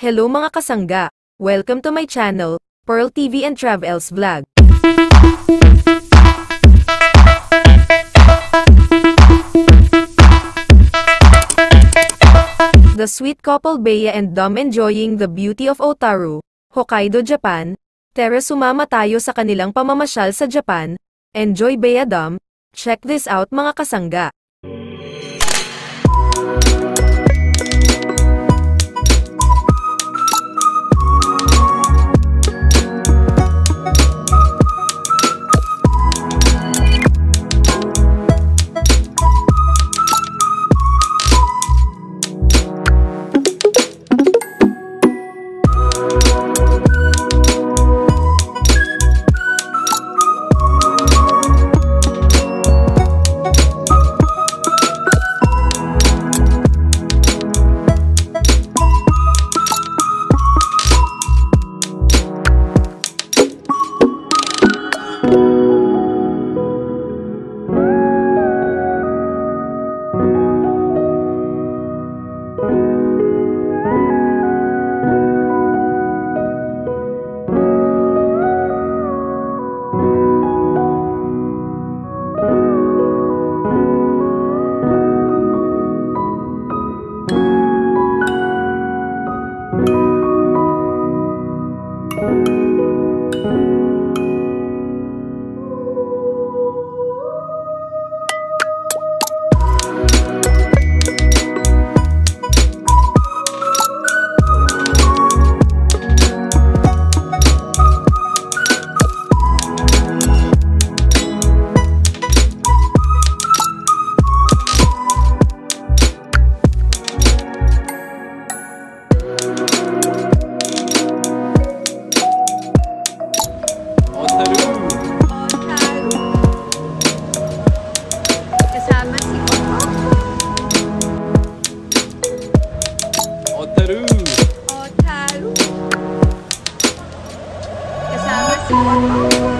Hello mga kasangga! Welcome to my channel, Pearl TV and Travels Vlog. The sweet couple Bea and Dom enjoying the beauty of Otaru, Hokkaido, Japan. Tara sumama tayo sa kanilang pamamasyal sa Japan. Enjoy Bea Dom. Check this out mga kasangga. Thank you.